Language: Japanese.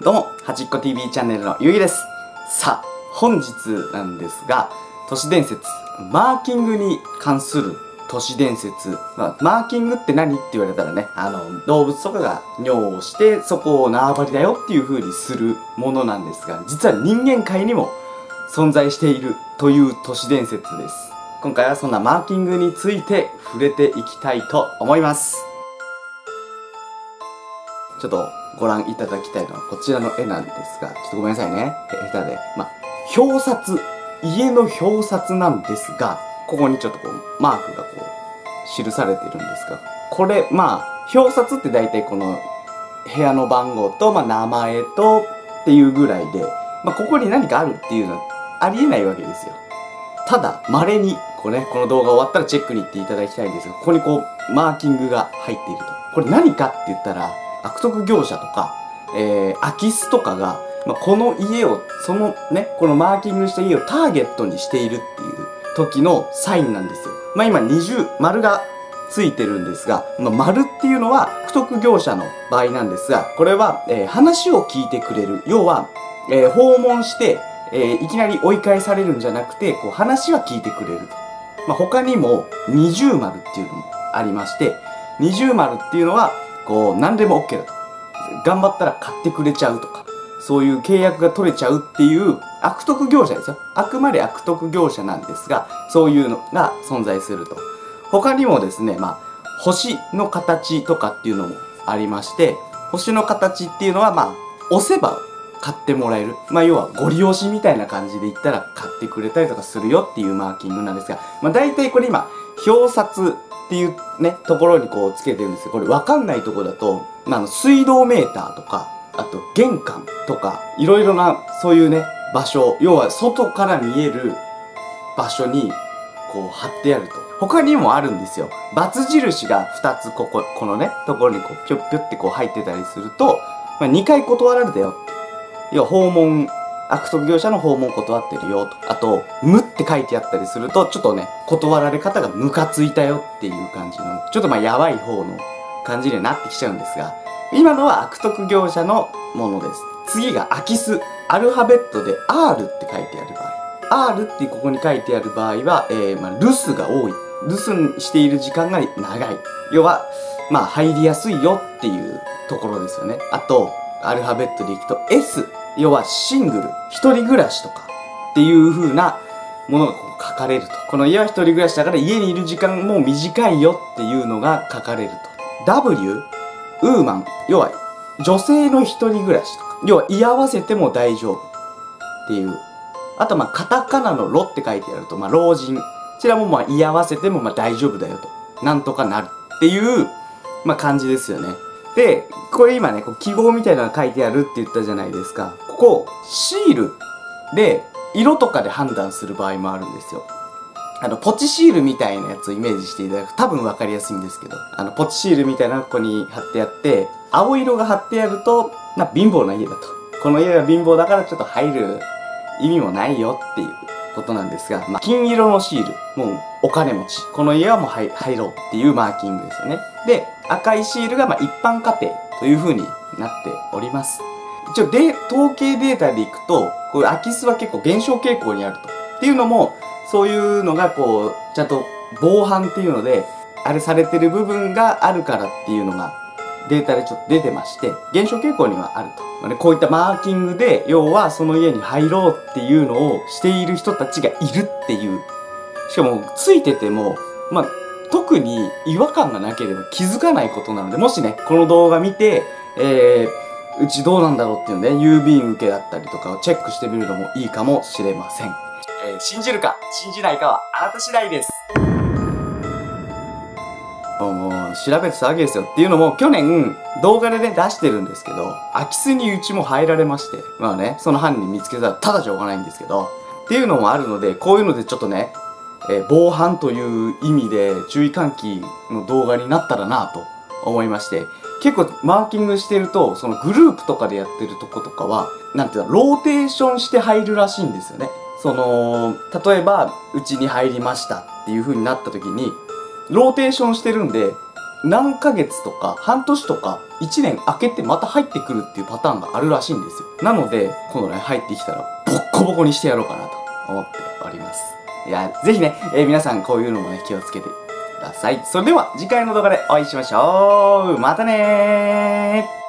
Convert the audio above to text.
どうも、はちっこ TV チャンネルのゆうぎです。さあ、本日なんですが、都市伝説、マーキングに関する都市伝説。まあ、マーキングって何って言われたらね、あの、動物とかが尿をして、そこを縄張りだよっていう風にするものなんですが、実は人間界にも存在しているという都市伝説です。今回はそんなマーキングについて触れていきたいと思います。ちょっとご覧いただきたいのはこちらの絵なんですが、ちょっとごめんなさいね。下手で。まあ、表札、家の表札なんですが、ここにちょっとこう、マークがこう、記されてるんですが、これ、まあ、表札って大体この、部屋の番号と、まあ、名前と、っていうぐらいで、まあ、ここに何かあるっていうのはありえないわけですよ。ただ、稀に、こうね、この動画終わったらチェックに行っていただきたいんですが、ここにこう、マーキングが入っていると。これ何かって言ったら、悪徳業者とか、えー、空き巣とかが、まあ、この家を、そのね、このマーキングした家をターゲットにしているっていう時のサインなんですよ。まあ今20、丸がついてるんですが、まあ、丸っていうのは悪徳業者の場合なんですが、これは、えー、話を聞いてくれる。要は、えー、訪問して、えー、いきなり追い返されるんじゃなくて、こう話は聞いてくれると。まあ、他にも二重丸っていうのもありまして、二重丸っていうのは、こう、何でも OK だと。頑張ったら買ってくれちゃうとか、そういう契約が取れちゃうっていう悪徳業者ですよ。あくまで悪徳業者なんですが、そういうのが存在すると。他にもですね、まあ、星の形とかっていうのもありまして、星の形っていうのは、まあ、押せば買ってもらえる。まあ、要は、ご利用しみたいな感じで言ったら買ってくれたりとかするよっていうマーキングなんですが、まあ、大体これ今、表札っていうね、ところにこうつけてるんですけど、これわかんないとこだと、あ、の、水道メーターとか、あと玄関とか、いろいろなそういうね、場所、要は外から見える場所にこう貼ってあると。他にもあるんですよ。バツ印が2つここ、このね、ところにこう、ぴょっぴょってこう入ってたりすると、まあ、2回断られたよ。要は訪問悪徳業者の訪問断ってるよと。あと、無って書いてあったりすると、ちょっとね、断られ方がムカついたよっていう感じの、ちょっとまあやばい方の感じになってきちゃうんですが、今のは悪徳業者のものです。次が空き巣。アルファベットで R って書いてある場合。R ってここに書いてある場合は、えー、まあ、留守が多い。留守にしている時間が長い。要は、まあ、入りやすいよっていうところですよね。あと、アルファベットでいくと S。要はシングル、一人暮らしとかっていう風なものがこう書かれると。この家は一人暮らしだから家にいる時間も短いよっていうのが書かれると。W、ウーマン、要は女性の一人暮らしとか、要は居合わせても大丈夫っていう。あとまあカタカナのロって書いてあると、まあ老人。こちらもまあ居合わせてもまあ大丈夫だよと。なんとかなるっていう、まあ感じですよね。で、これ今ね、こう記号みたいなのが書いてあるって言ったじゃないですか。ここ、シールで、色とかで判断する場合もあるんですよ。あの、ポチシールみたいなやつをイメージしていただくと多分わかりやすいんですけど、あの、ポチシールみたいなのここに貼ってあって、青色が貼ってあると、な、貧乏な家だと。この家は貧乏だからちょっと入る意味もないよっていうことなんですが、まあ、金色のシール、もうお金持ち。この家はもう入ろうっていうマーキングですよね。で、赤いシールがま一般家庭という風になっております。一応で、統計データでいくと、こういう空き巣は結構減少傾向にあると。っていうのも、そういうのがこう、ちゃんと防犯っていうので、あれされてる部分があるからっていうのがデータでちょっと出てまして、減少傾向にはあるとまね。こういったマーキングで、要はその家に入ろうっていうのをしている人たちがいるっていう。しかも、ついてても、まあ、特に違和感がなければ気づかないことなので、もしね、この動画見て、えー、うちどうなんだろうっていうね、郵便受けだったりとかをチェックしてみるのもいいかもしれません。えー、信じるか、信じないかはあなた次第です。調べてたわけですよ。っていうのも、去年、動画でね、出してるんですけど、空き巣にうちも入られまして、まあね、その犯人見つけたらただじゃおかないんですけど、っていうのもあるので、こういうのでちょっとね、え、防犯という意味で注意喚起の動画になったらなと思いまして、結構マーキングしてると、そのグループとかでやってるとことかは、なんていうの、ローテーションして入るらしいんですよね。その、例えば、うちに入りましたっていう風になった時に、ローテーションしてるんで、何ヶ月とか半年とか1年空けてまた入ってくるっていうパターンがあるらしいんですよ。なので、このね、入ってきたらボッコボコにしてやろうかなと思っております。いや、ぜひね、えー、皆さんこういうのもね、気をつけてください。それでは次回の動画でお会いしましょう。またねー